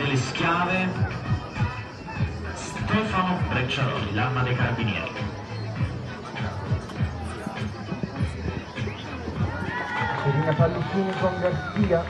delle Schiave, Stefano Brecciaroli, l'arma dei carabinieri. Serena Pallicini con Garzia